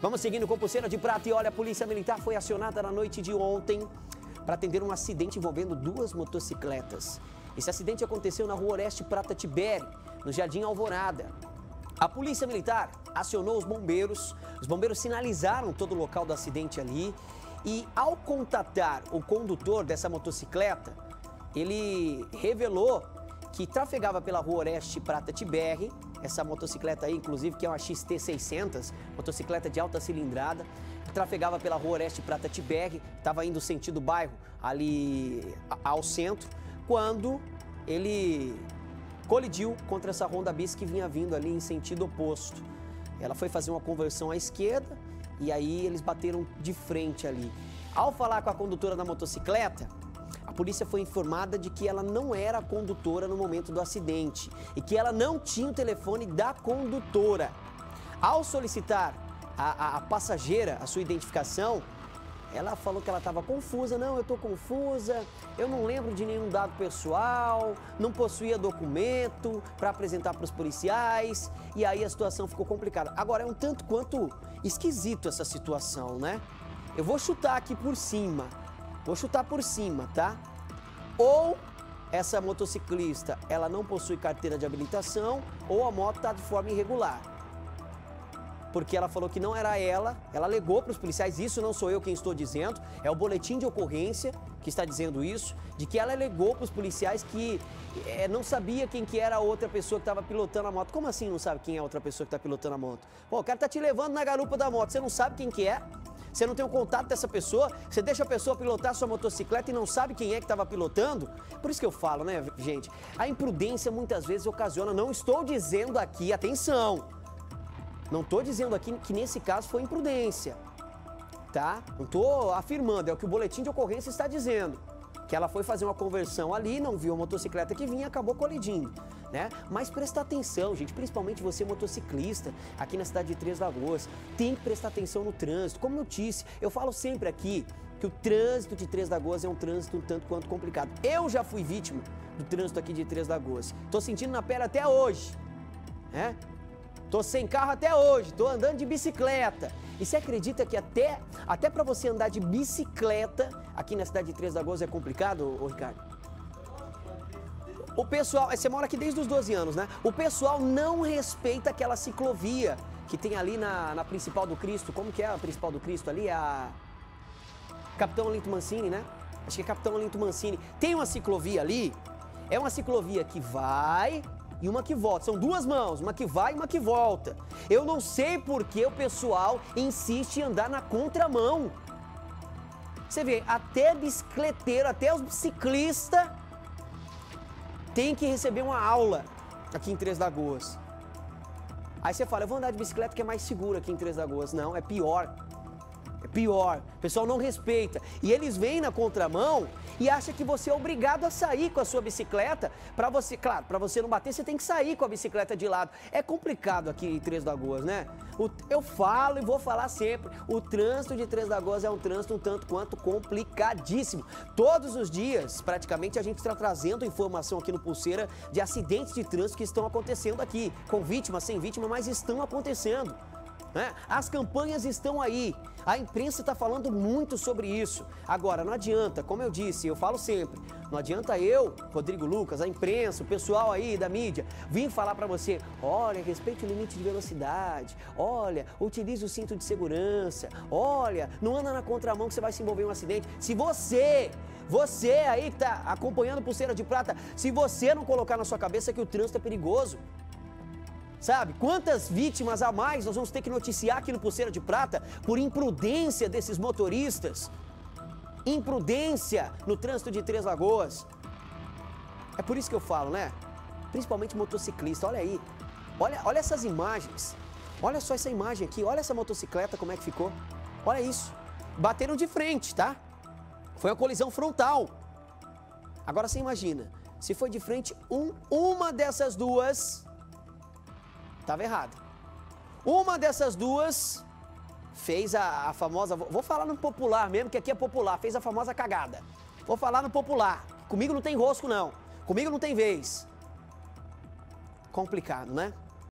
Vamos seguindo com pulseira de prata e olha, a polícia militar foi acionada na noite de ontem para atender um acidente envolvendo duas motocicletas. Esse acidente aconteceu na rua Oeste Prata Tibere, no Jardim Alvorada. A polícia militar acionou os bombeiros, os bombeiros sinalizaram todo o local do acidente ali e ao contatar o condutor dessa motocicleta, ele revelou que trafegava pela rua Oeste Prata Tibere essa motocicleta aí, inclusive, que é uma XT600, motocicleta de alta cilindrada, trafegava pela rua Oeste Prata Tiberg, estava indo sentido bairro ali ao centro, quando ele colidiu contra essa Honda Bis que vinha vindo ali em sentido oposto. Ela foi fazer uma conversão à esquerda e aí eles bateram de frente ali. Ao falar com a condutora da motocicleta, a polícia foi informada de que ela não era condutora no momento do acidente e que ela não tinha o telefone da condutora. Ao solicitar a, a, a passageira a sua identificação, ela falou que ela estava confusa. Não, eu estou confusa, eu não lembro de nenhum dado pessoal, não possuía documento para apresentar para os policiais. E aí a situação ficou complicada. Agora, é um tanto quanto esquisito essa situação, né? Eu vou chutar aqui por cima. Vou chutar por cima, tá? Ou essa motociclista, ela não possui carteira de habilitação ou a moto está de forma irregular. Porque ela falou que não era ela, ela alegou para os policiais, isso não sou eu quem estou dizendo, é o boletim de ocorrência que está dizendo isso, de que ela alegou para os policiais que é, não sabia quem que era a outra pessoa que estava pilotando a moto. Como assim não sabe quem é a outra pessoa que está pilotando a moto? Pô, o cara está te levando na garupa da moto, você não sabe quem que é? Você não tem o contato dessa pessoa, você deixa a pessoa pilotar sua motocicleta e não sabe quem é que estava pilotando. Por isso que eu falo, né, gente? A imprudência muitas vezes ocasiona, não estou dizendo aqui, atenção, não estou dizendo aqui que nesse caso foi imprudência, tá? Não estou afirmando, é o que o boletim de ocorrência está dizendo que ela foi fazer uma conversão ali, não viu a motocicleta que vinha e acabou colidindo, né? Mas prestar atenção, gente, principalmente você motociclista aqui na cidade de Três Lagoas, tem que prestar atenção no trânsito. Como eu disse, eu falo sempre aqui que o trânsito de Três Lagoas é um trânsito um tanto quanto complicado. Eu já fui vítima do trânsito aqui de Três Lagoas. Tô sentindo na pele até hoje, né? Tô sem carro até hoje, tô andando de bicicleta. E você acredita que até, até para você andar de bicicleta aqui na cidade de Três Lagoas é complicado, ô, Ricardo? O pessoal, você mora aqui desde os 12 anos, né? O pessoal não respeita aquela ciclovia que tem ali na, na principal do Cristo. Como que é a principal do Cristo ali? A Capitão Alinto Mancini, né? Acho que é Capitão Alinto Mancini. Tem uma ciclovia ali, é uma ciclovia que vai e uma que volta. São duas mãos, uma que vai e uma que volta. Eu não sei por que o pessoal insiste em andar na contramão. Você vê, até bicicleteiro, até os ciclistas tem que receber uma aula aqui em Três Lagoas. Aí você fala, eu vou andar de bicicleta que é mais seguro aqui em Três Lagoas. Não, é pior. É pior. O pessoal não respeita. E eles vêm na contramão e acha que você é obrigado a sair com a sua bicicleta para você, claro, para você não bater, você tem que sair com a bicicleta de lado. É complicado aqui em Três Lagoas, né? O, eu falo e vou falar sempre, o trânsito de Três Lagoas é um trânsito um tanto quanto complicadíssimo. Todos os dias, praticamente, a gente está trazendo informação aqui no Pulseira de acidentes de trânsito que estão acontecendo aqui, com vítima, sem vítima, mas estão acontecendo. Né? As campanhas estão aí. A imprensa está falando muito sobre isso. Agora, não adianta, como eu disse, eu falo sempre, não adianta eu, Rodrigo Lucas, a imprensa, o pessoal aí da mídia, vir falar para você, olha, respeite o limite de velocidade, olha, utilize o cinto de segurança, olha, não anda na contramão que você vai se envolver em um acidente. Se você, você aí que está acompanhando Pulseira de Prata, se você não colocar na sua cabeça que o trânsito é perigoso, Sabe? Quantas vítimas a mais nós vamos ter que noticiar aqui no Pulseira de Prata por imprudência desses motoristas? Imprudência no trânsito de Três Lagoas. É por isso que eu falo, né? Principalmente motociclista, olha aí. Olha, olha essas imagens. Olha só essa imagem aqui, olha essa motocicleta como é que ficou. Olha isso. Bateram de frente, tá? Foi uma colisão frontal. Agora você imagina, se foi de frente um, uma dessas duas estava errada. Uma dessas duas fez a, a, famosa, vou falar no popular mesmo, que aqui é popular, fez a famosa cagada. Vou falar no popular. Comigo não tem rosco não. Comigo não tem vez. Complicado, né?